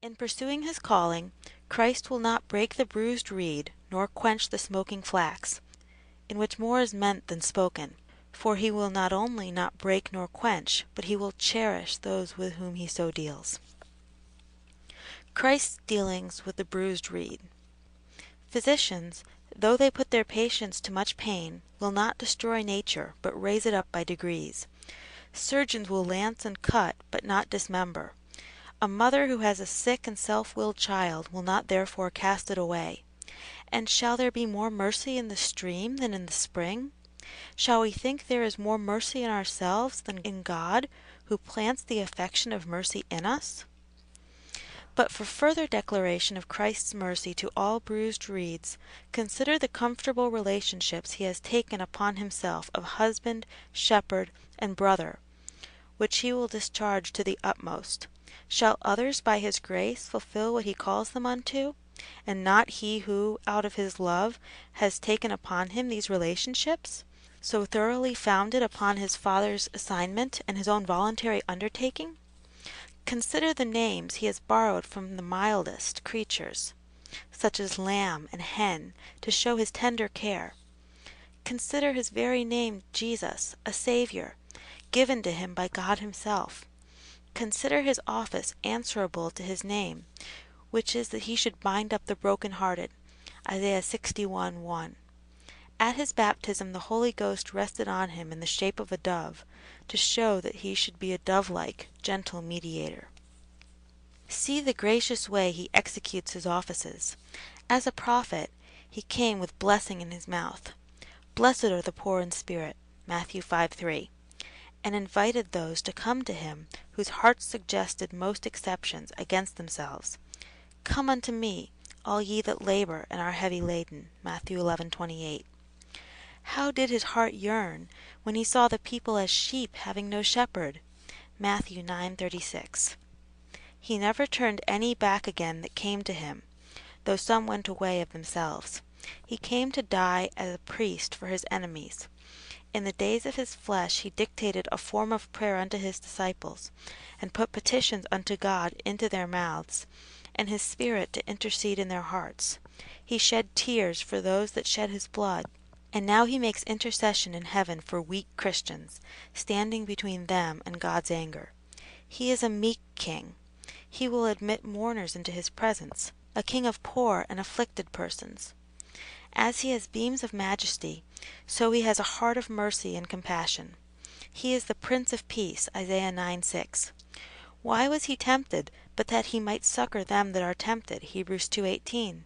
In pursuing his calling, Christ will not break the bruised reed, nor quench the smoking flax, in which more is meant than spoken; for he will not only not break nor quench, but he will cherish those with whom he so deals. Christ's dealings with the bruised reed. Physicians, though they put their patients to much pain, will not destroy nature, but raise it up by degrees. Surgeons will lance and cut, but not dismember. A mother who has a sick and self willed child will not therefore cast it away. And shall there be more mercy in the stream than in the spring? Shall we think there is more mercy in ourselves than in God, who plants the affection of mercy in us? But for further declaration of Christ's mercy to all bruised reeds, consider the comfortable relationships he has taken upon himself of husband, shepherd, and brother, which he will discharge to the utmost. Shall others by his grace fulfill what he calls them unto, and not he who, out of his love, has taken upon him these relationships, so thoroughly founded upon his Father's assignment and his own voluntary undertaking? Consider the names he has borrowed from the mildest creatures, such as lamb and hen, to show his tender care. Consider his very name Jesus, a Saviour, given to him by God himself. Consider his office answerable to his name, which is that he should bind up the broken hearted. Isaiah 61 1. At his baptism the Holy Ghost rested on him in the shape of a dove, to show that he should be a dove like, gentle mediator. See the gracious way he executes his offices. As a prophet, he came with blessing in his mouth. Blessed are the poor in spirit. Matthew 5 3 and invited those to come to him whose hearts suggested most exceptions against themselves. Come unto me, all ye that labor and are heavy laden. Matthew 11:28. How did his heart yearn when he saw the people as sheep having no shepherd. Matthew 9:36. He never turned any back again that came to him, though some went away of themselves. He came to die as a priest for his enemies. In the days of his flesh he dictated a form of prayer unto his disciples, and put petitions unto God into their mouths, and his Spirit to intercede in their hearts. He shed tears for those that shed his blood, and now he makes intercession in heaven for weak Christians, standing between them and God's anger. He is a meek king. He will admit mourners into his presence, a king of poor and afflicted persons. As he has beams of majesty, so he has a heart of mercy and compassion. He is the Prince of Peace, Isaiah 9 6. Why was he tempted, but that he might succor them that are tempted, Hebrews 2:18.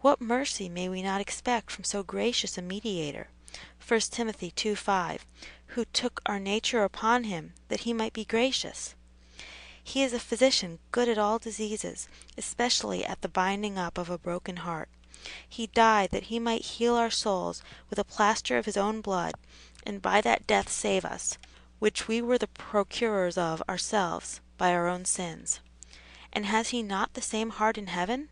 What mercy may we not expect from so gracious a mediator, 1 Timothy 2 5, who took our nature upon him, that he might be gracious? He is a physician good at all diseases, especially at the binding up of a broken heart. He died that he might heal our souls with a plaster of his own blood, and by that death save us, which we were the procurers of ourselves, by our own sins. And has he not the same heart in heaven?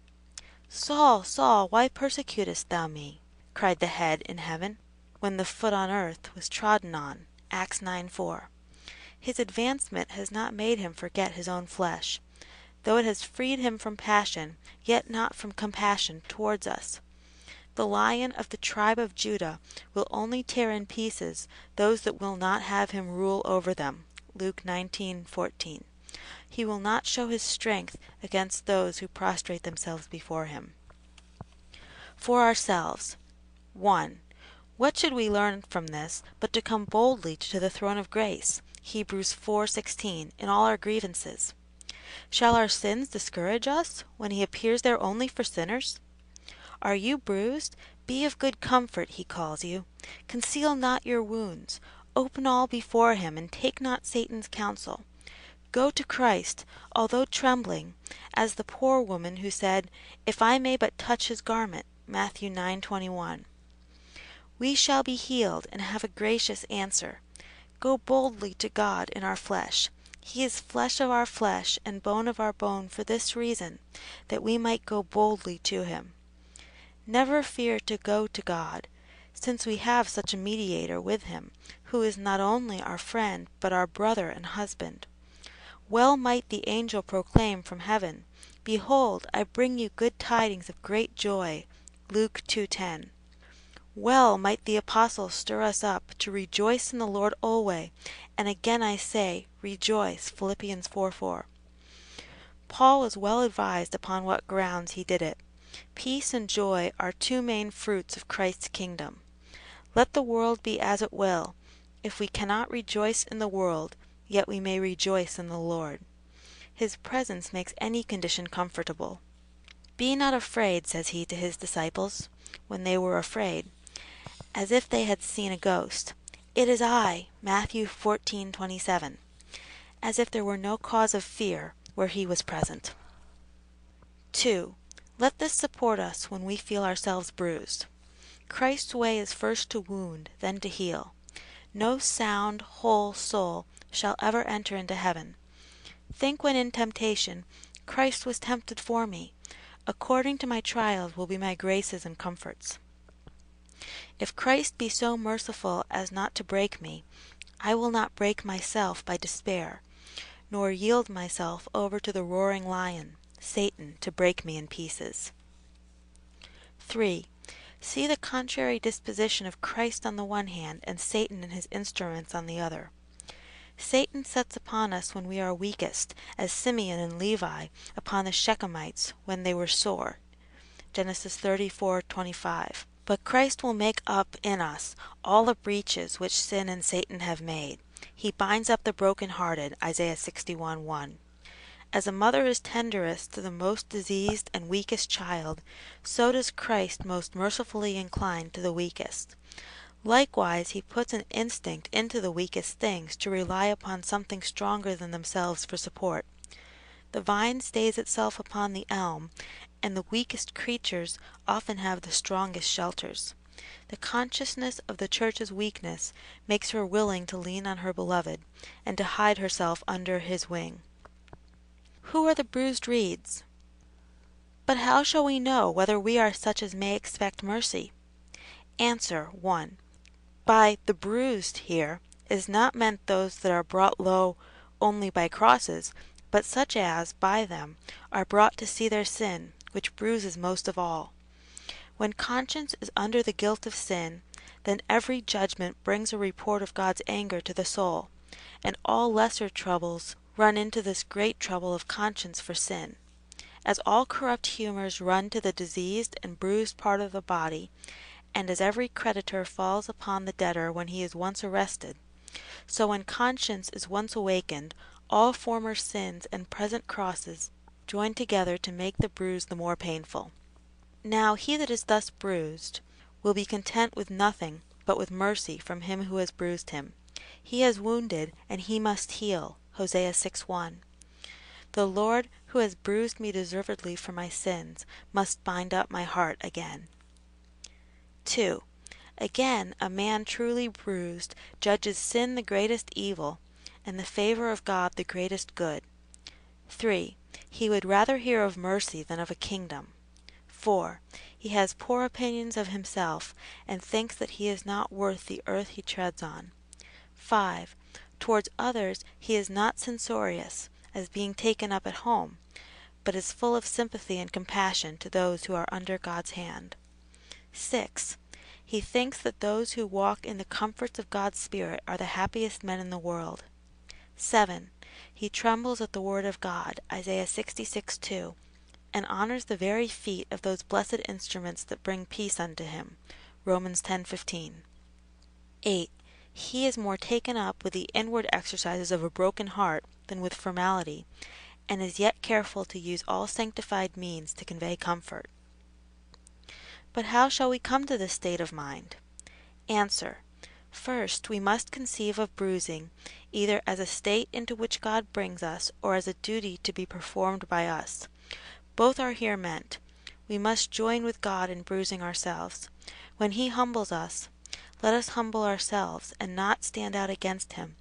Saul, Saul, why persecutest thou me? cried the head in heaven, when the foot on earth was trodden on. Acts 9 4. His advancement has not made him forget his own flesh. Though it has freed him from passion, yet not from compassion towards us. The Lion of the tribe of Judah will only tear in pieces those that will not have him rule over them. Luke 19:14. He will not show his strength against those who prostrate themselves before him. For ourselves 1. What should we learn from this but to come boldly to the throne of grace? Hebrews 4:16 in all our grievances. Shall our sins discourage us, when he appears there only for sinners? Are you bruised? Be of good comfort, he calls you. Conceal not your wounds. Open all before him, and take not Satan's counsel. Go to Christ, although trembling, as the poor woman who said, If I may but touch his garment. Matthew 9:21. We shall be healed and have a gracious answer. Go boldly to God in our flesh. He is flesh of our flesh and bone of our bone for this reason, that we might go boldly to him. Never fear to go to God, since we have such a mediator with him, who is not only our friend, but our brother and husband. Well might the angel proclaim from heaven, Behold, I bring you good tidings of great joy. Luke 2:10. Well might the apostle stir us up to rejoice in the Lord alway, and again I say, rejoice. Philippians 4:4. Paul was well advised upon what grounds he did it. Peace and joy are two main fruits of Christ's kingdom. Let the world be as it will, if we cannot rejoice in the world, yet we may rejoice in the Lord. His presence makes any condition comfortable. Be not afraid, says he to his disciples, when they were afraid, as if they had seen a ghost. It is I, Matthew xiv. 27, as if there were no cause of fear where he was present. 2. Let this support us when we feel ourselves bruised. Christ's way is first to wound, then to heal. No sound, whole soul shall ever enter into heaven. Think when in temptation, Christ was tempted for me. According to my trials will be my graces and comforts. If Christ be so merciful as not to break me, I will not break myself by despair, nor yield myself over to the roaring lion, Satan, to break me in pieces. 3. See the contrary disposition of Christ on the one hand, and Satan and his instruments on the other. Satan sets upon us when we are weakest, as Simeon and Levi upon the Shechemites when they were sore. Genesis 34:25. But Christ will make up in us all the breaches which sin and Satan have made. He binds up the broken-hearted. Isaiah 61:1. As a mother is tenderest to the most diseased and weakest child, so does Christ most mercifully incline to the weakest. Likewise he puts an instinct into the weakest things to rely upon something stronger than themselves for support. The vine stays itself upon the elm, and the weakest creatures often have the strongest shelters. The consciousness of the Church's weakness makes her willing to lean on her Beloved, and to hide herself under his wing. Who are the bruised reeds? But how shall we know whether we are such as may expect mercy? Answer 1. By the bruised here is not meant those that are brought low only by crosses, but such as, by them, are brought to see their sin, which bruises most of all. When conscience is under the guilt of sin, then every judgment brings a report of God's anger to the soul, and all lesser troubles run into this great trouble of conscience for sin. As all corrupt humors run to the diseased and bruised part of the body, and as every creditor falls upon the debtor when he is once arrested, so when conscience is once awakened, all former sins and present crosses join together to make the bruise the more painful. Now he that is thus bruised will be content with nothing but with mercy from him who has bruised him. He has wounded, and he must heal. Hosea 6:1. The Lord, who has bruised me deservedly for my sins, must bind up my heart again. 2. Again, a man truly bruised judges sin the greatest evil, and the favor of God the greatest good. 3. He would rather hear of mercy than of a kingdom. 4. He has poor opinions of himself, and thinks that he is not worth the earth he treads on. 5. Towards others he is not censorious, as being taken up at home, but is full of sympathy and compassion to those who are under God's hand. 6. He thinks that those who walk in the comforts of God's Spirit are the happiest men in the world. 7. He trembles at the word of God, Isaiah 66 2, and honors the very feet of those blessed instruments that bring peace unto him, Romans 10:15. 8. He is more taken up with the inward exercises of a broken heart than with formality, and is yet careful to use all sanctified means to convey comfort. But how shall we come to this state of mind? Answer. First, we must conceive of bruising either as a state into which God brings us, or as a duty to be performed by us. Both are here meant. We must join with God in bruising ourselves. When he humbles us, let us humble ourselves, and not stand out against him,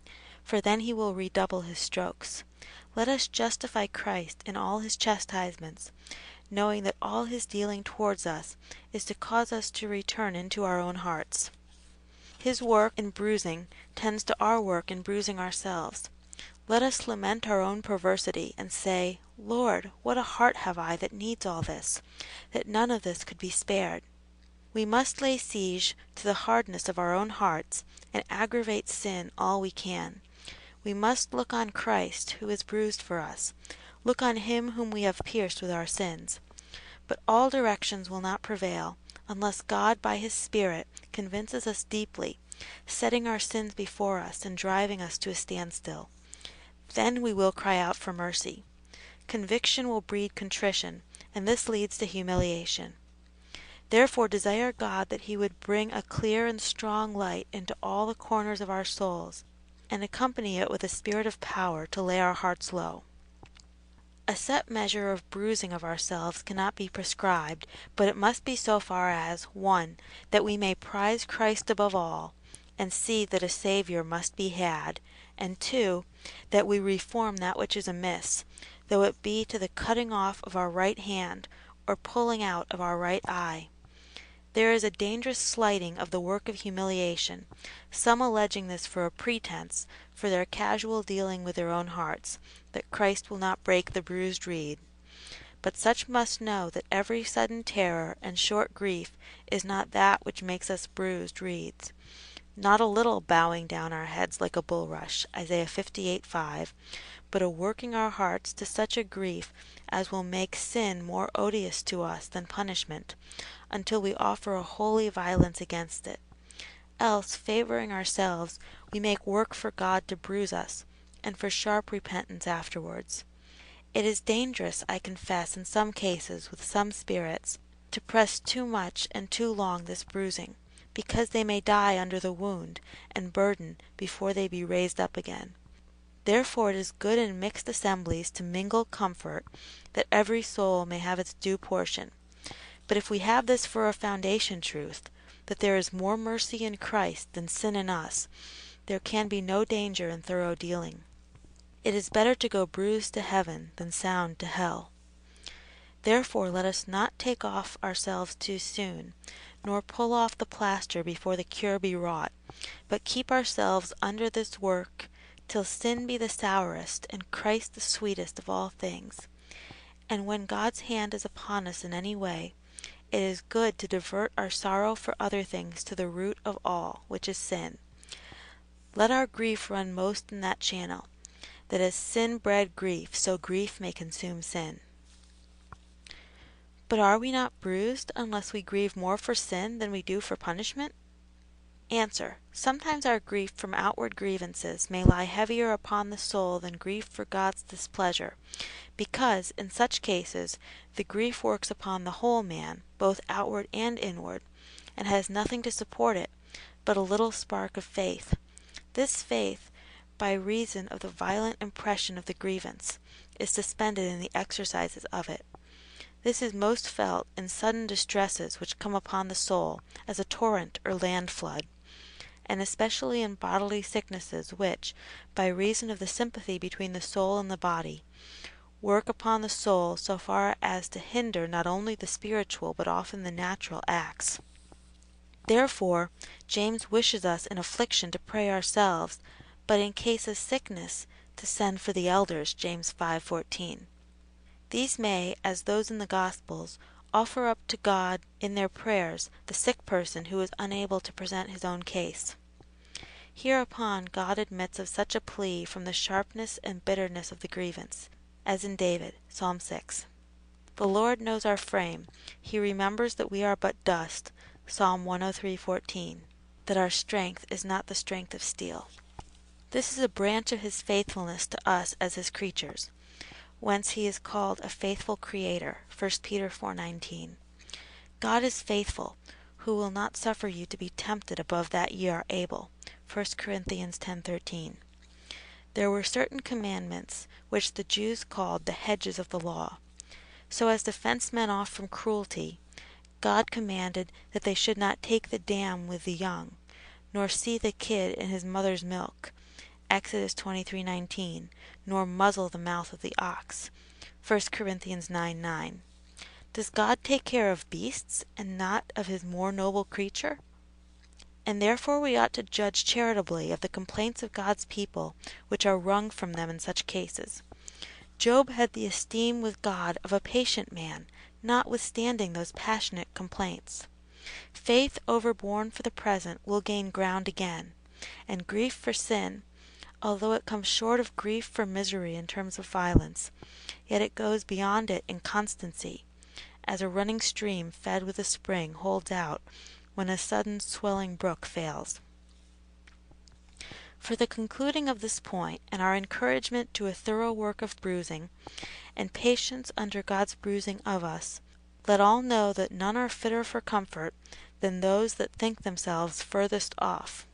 for then he will redouble his strokes. Let us justify Christ in all his chastisements, knowing that all his dealing towards us is to cause us to return into our own hearts. His work in bruising tends to our work in bruising ourselves. Let us lament our own perversity, and say, Lord, what a heart have I that needs all this, that none of this could be spared! We must lay siege to the hardness of our own hearts, and aggravate sin all we can. We must look on Christ, who is bruised for us, look on him whom we have pierced with our sins. But all directions will not prevail, unless God by his Spirit convinces us deeply, setting our sins before us and driving us to a standstill. Then we will cry out for mercy. Conviction will breed contrition, and this leads to humiliation. Therefore desire God that he would bring a clear and strong light into all the corners of our souls, and accompany it with a spirit of power to lay our hearts low. A set measure of bruising of ourselves cannot be prescribed, but it must be so far as, 1. That we may prize Christ above all, and see that a Saviour must be had, and 2. That we reform that which is amiss, though it be to the cutting off of our right hand, or pulling out of our right eye. There is a dangerous slighting of the work of humiliation, some alleging this for a pretence, for their casual dealing with their own hearts, that Christ will not break the bruised reed. But such must know that every sudden terror and short grief is not that which makes us bruised reeds. Not a little bowing down our heads like a bulrush, Isaiah 58 5, but a working our hearts to such a grief as will make sin more odious to us than punishment, until we offer a holy violence against it. Else, favoring ourselves, we make work for God to bruise us, and for sharp repentance afterwards. It is dangerous, I confess, in some cases, with some spirits, to press too much and too long this bruising, because they may die under the wound and burden before they be raised up again. Therefore it is good in mixed assemblies to mingle comfort, that every soul may have its due portion. But if we have this for a foundation truth, that there is more mercy in Christ than sin in us, there can be no danger in thorough dealing. It is better to go bruised to heaven than sound to hell. Therefore let us not take off ourselves too soon, nor pull off the plaster before the cure be wrought, but keep ourselves under this work till sin be the sourest and Christ the sweetest of all things. And when God's hand is upon us in any way, it is good to divert our sorrow for other things to the root of all, which is sin. Let our grief run most in that channel, that as sin bred grief, so grief may consume sin. But are we not bruised unless we grieve more for sin than we do for punishment? Answer. Sometimes our grief from outward grievances may lie heavier upon the soul than grief for God's displeasure, because, in such cases, the grief works upon the whole man, both outward and inward, and has nothing to support it but a little spark of faith. This faith, by reason of the violent impression of the grievance, is suspended in the exercises of it. This is most felt in sudden distresses which come upon the soul, as a torrent or land flood, and especially in bodily sicknesses which, by reason of the sympathy between the soul and the body, work upon the soul so far as to hinder not only the spiritual but often the natural acts. Therefore James wishes us in affliction to pray ourselves, but in case of sickness to send for the elders, James 5:14. These may, as those in the Gospels, offer up to God in their prayers the sick person who is unable to present his own case. Hereupon God admits of such a plea from the sharpness and bitterness of the grievance, as in David, Psalm 6. The Lord knows our frame, he remembers that we are but dust, Psalm 103:14, that our strength is not the strength of steel. This is a branch of his faithfulness to us as his creatures whence he is called a faithful creator. 1 Peter 4:19. God is faithful, who will not suffer you to be tempted above that ye are able. 1 Corinthians 10:13. There were certain commandments which the Jews called the hedges of the law. So as to fence men off from cruelty, God commanded that they should not take the dam with the young, nor see the kid in his mother's milk, Exodus 23:19, nor muzzle the mouth of the ox. 1 Corinthians 9 9. Does God take care of beasts, and not of his more noble creature? And therefore we ought to judge charitably of the complaints of God's people which are wrung from them in such cases. Job had the esteem with God of a patient man, notwithstanding those passionate complaints. Faith overborne for the present will gain ground again, and grief for sin, although it comes short of grief for misery in terms of violence, yet it goes beyond it in constancy, as a running stream fed with a spring holds out when a sudden swelling brook fails. For the concluding of this point, and our encouragement to a thorough work of bruising, and patience under God's bruising of us, let all know that none are fitter for comfort than those that think themselves furthest off.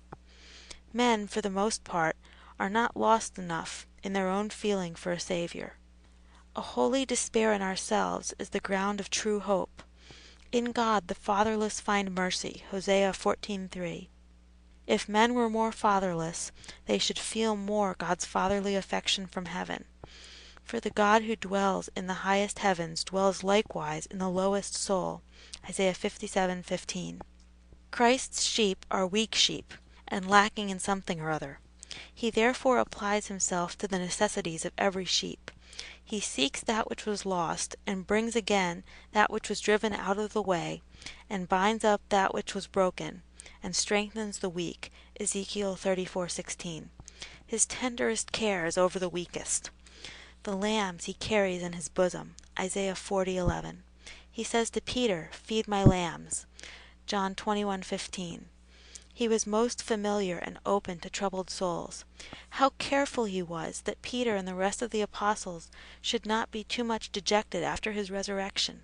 Men, for the most part, are not lost enough in their own feeling for a Saviour. A holy despair in ourselves is the ground of true hope. In God the fatherless find mercy, Hosea 14:3. If men were more fatherless, they should feel more God's fatherly affection from heaven. For the God who dwells in the highest heavens dwells likewise in the lowest soul. Isaiah 57:15. Christ's sheep are weak sheep, and lacking in something or other. He therefore applies himself to the necessities of every sheep. He seeks that which was lost, and brings again that which was driven out of the way, and binds up that which was broken and strengthens the weak. Ezekiel 34:16. His tenderest care is over the weakest. The lambs he carries in his bosom. Isaiah 40:11. He says to Peter, "Feed my lambs." John 21:15. He was most familiar and open to troubled souls. How careful he was that Peter and the rest of the apostles should not be too much dejected after his resurrection.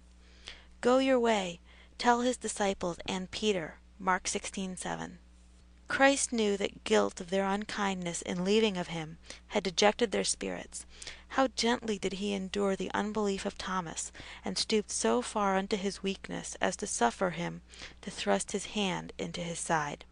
Go your way, tell his disciples and Peter Mark 16:7. Christ knew that guilt of their unkindness in leaving of him had dejected their spirits. How gently did he endure the unbelief of Thomas, and stooped so far unto his weakness as to suffer him to thrust his hand into his side.